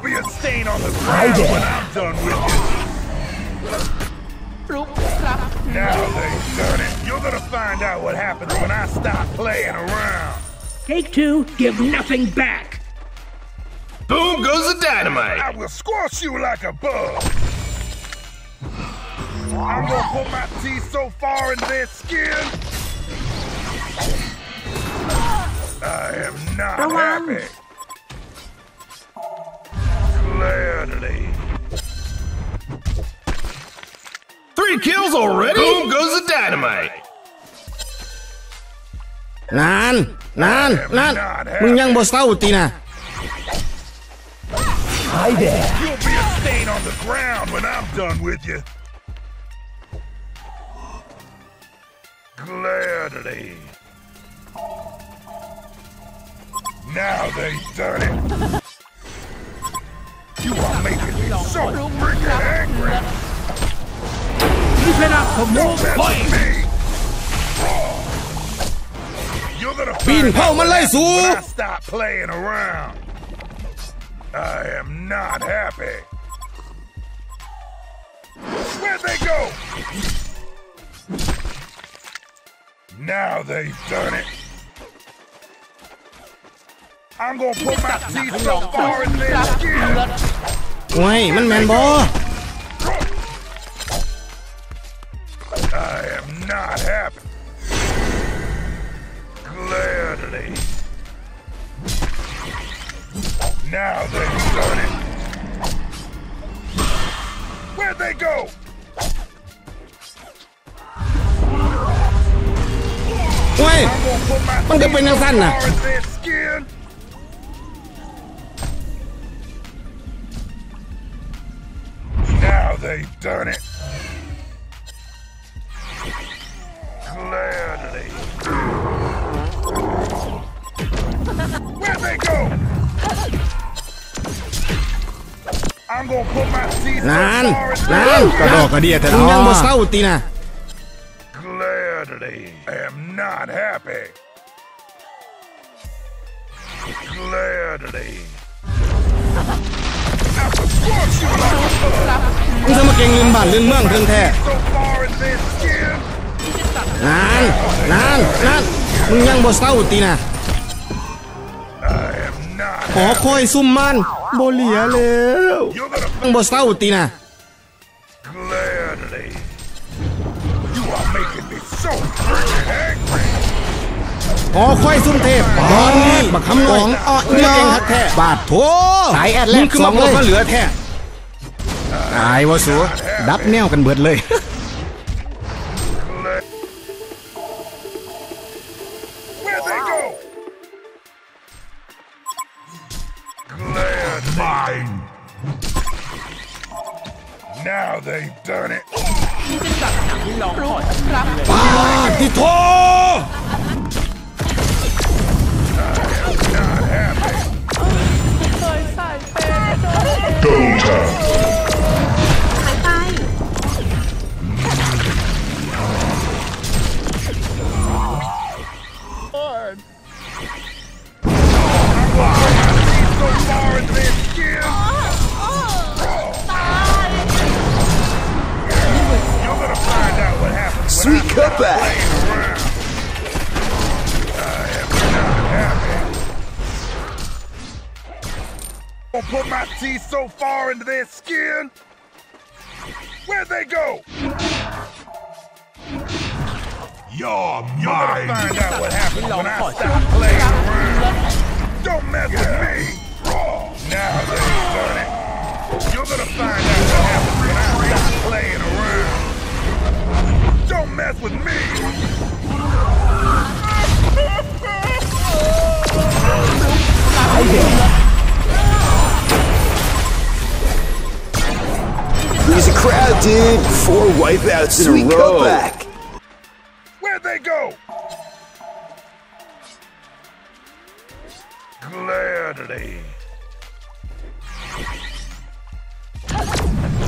won't be a stain on the ground when I'm done with you. Now they've done it. You're gonna find out what happens when I stop playing around. Take two, give nothing back. Boom goes the dynamite. I will squash you like a bug. I'm gonna put my teeth so far in their skin. I am not happy. Gladly. Three kills already? Boom goes the dynamite. นานนานนานมึงยังบ่เศร้าตีนะ Hi there. You'll be a stain on the ground when I'm done with you. Gladly. Now they've done it. so freaking angry! Keep it up for more fighting! You're gonna find out when I stop playing around! I am not happy! Where'd they go? Now they've done it! I'm gonna put my teeth so far in their skin! โอ้ยมันแมนบ่ I am not happy. Gladly. Now they've done it. Where'd they go? โอ้ย I'm gonna put myมันจะ teeth เป็นจังซั่นน่ะ Now they've done it. Gladly. Where'd they go? I'm gonna put my teeth นาน so far in นาน their กระดอกกระเดียแต่มึงยังบ่เศร้าตีนะ Gladly. I am not happy. Gladly. มึงจะมาเก่งลืมบ้านลืมเมืองเพิ่งแท้นานนานนานมึงยังบ่เศร้าตีนะขอคอยซุ่มมันบ่เหลียแล้วมึงบ่เศร้าตีนะ gladly. You are making me so freaking angry. ขอคอยซุ่มเทพตอนนี้บักคำหนองอ้อเก่งฮักแท้บาดโถสายแอดแรกสองเลยเหลือแท้ตายวะสัวดับแนวกันเบิดเลย Glad- Where'd they go? Glad happy. Gonna put my teeth so far into their skin. Where'd they go? You're mine. You're gonna find out what happens when I stop playing around. Don't mess with me. Now they've done it. You're gonna find out what happens when I stop playing around. Don't mess with me. He's a crowd, dude. Four wipeouts in a row. Cutback. Where'd they go? Gladly.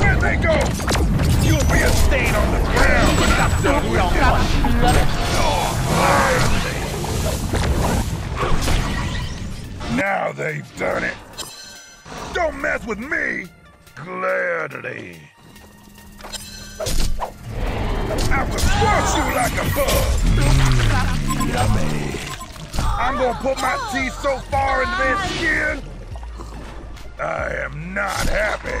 Where'd they go? Be a stain on the ground done with Now they've done it. Don't mess with me. Gladly. I will squash you like a bug. Yummy. I'm gonna put my teeth so far into their skin. I am not happy.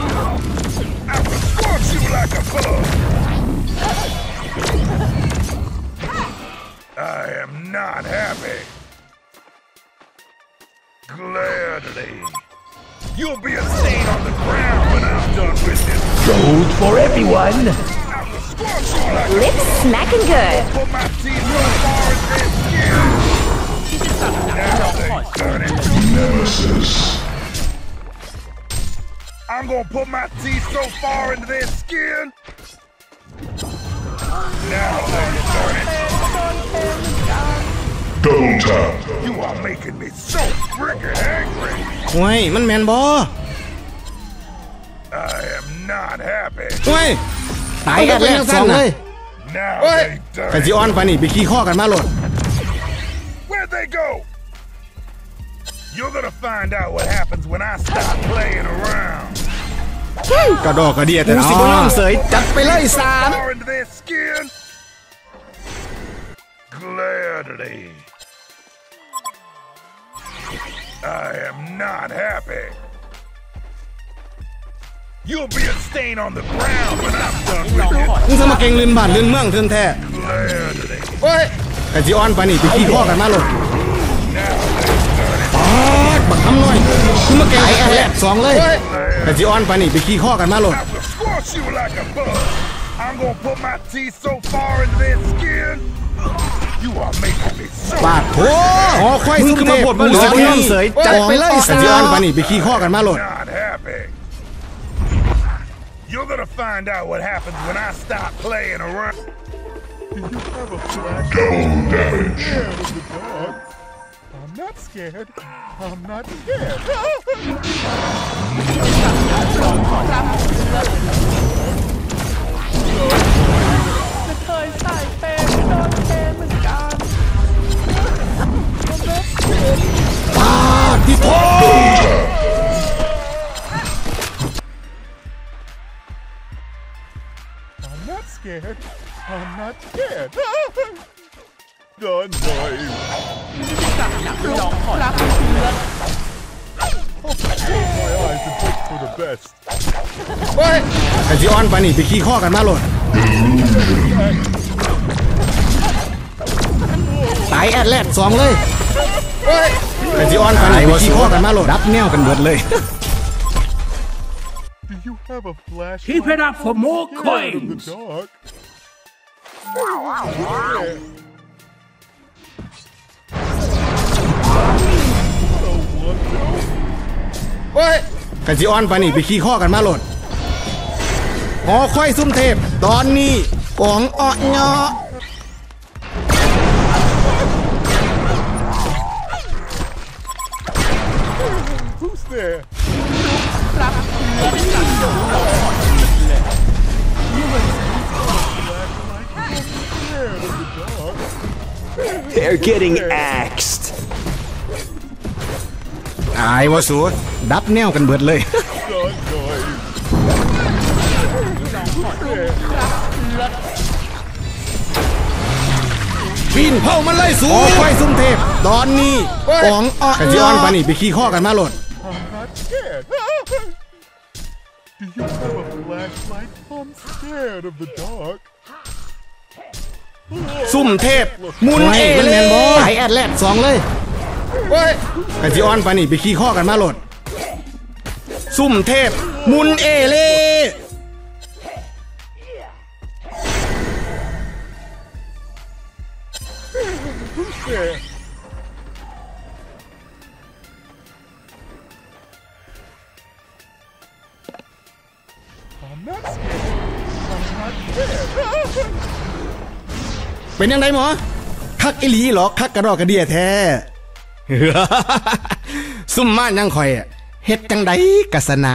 I will you like a bug. I am not happy. Gladly. You'll be a stain on the ground when I'm done with this. Gold for everyone. I will squash you like a Lips smacking good. Put I'm gonna put my teeth so far into their skin. Now they done it. Double tap. You are making me so freaking angry. โอ้ยมันแมนบอ I am not happy. โอ้ยตายแอดแลดสองเลย Now Oi. they กัน done สิ it. ออนไปนี่ไปขี้ข้อกันมาโหลด Where'd they go? You're gonna find out what happens when I stop playing around. กระดอกกระเดียแต่กูสิบ่ยอมเสยจัดไปเลยสาม Far into their skin. Gladly. I am not happy. You'll be a stain on the ground when I'm done with you. มึงจะมาเก่งลืนบ้านลืนเมืองเทินแท้ Gladly. โอ้ยกันสิออนไปนี่ไปขี้ข้อกันมาโหลด Now they've done it. ปาดบักคำน้อยมึงมาเก่งแอดแลดสองเลย แต่จีออนไปนี่ไปขี้ข้อกันมาโหลด ปาดโถอ๋อควายมึงคือมาเหลือเพียงเสยจัดไปเลยสัญญาณปนี่ไปขี้ข้อกันมาโหลด You're gonna find out what happens when I stop playing around. Gold damage. Yeah, I'm not scared. I'm not scared. I'm not scared. Ah! I'm not scared. I'm not scared. Boy. รักเพื่อน My eyes and hope for the best. โอ้ยกันสิออนไปนี่ไปขี้ข้อกันมาโหลดตายแอดแลดสองเลยโอ้ยกันสิออนไปนี่ไปขี้ข้อกันมาโหลดรับแนวกันเบิดเลย Do you have a flash? Keep it up for more coins. dark. กันสิอ้อนไปนี่ไปขี้ข้อกันมาโหลดหอค่อยซุ่มเทพ ตอนนี้กองอ้อเงาะเ They're getting axed. อายวะสูดับแนวกันเบิดเลย Done, boy. ปีนเผามันเลยสูหอค่อยซุ่มเทพตอนนี้กองอ้อกันสิออนไปนี่ไปขี้ข้อกันมาโหลด I'm not scared. Do you have a flashlight? I'm scared of the dark. ซุ่มเทพมุนเอเลยตายแอดแลดสองเลย กันยไอซีออนปนี่ไปขี้ข้อกันมาโหลด ซุ่มเทพ มุนเอเล่เป็นยังไงหมอ คักอิลีหรอ คักกระรอกกระเดียแท้ ซุ่มมานั่งคอยเฮ็ดจังไดกัสนะ